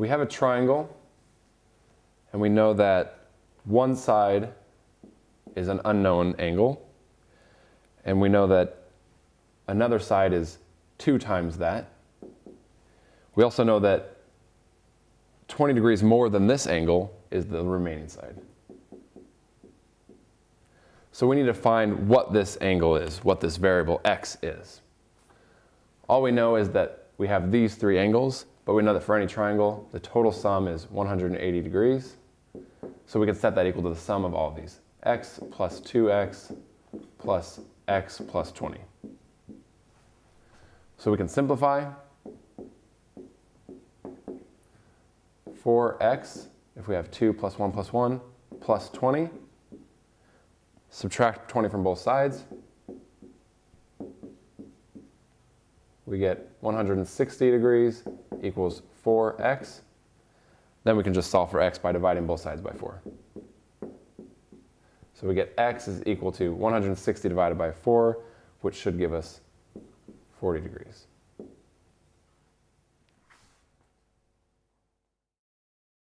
we have a triangle, and we know that one side is an unknown angle, and we know that another side is 2 times that. We also know that 20 degrees more than this angle is the remaining side. So we need to find what this angle is, what this variable x is. All we know is that we have these three angles, but we know that for any triangle, the total sum is 180 degrees. So we can set that equal to the sum of all of these. x plus 2x plus x plus 20. So we can simplify. 4x, if we have 2 plus 1 plus 1, plus 20. Subtract 20 from both sides. We get 160 degrees equals 4x. Then we can just solve for x by dividing both sides by 4. So we get x is equal to 160 divided by 4, which should give us 40 degrees.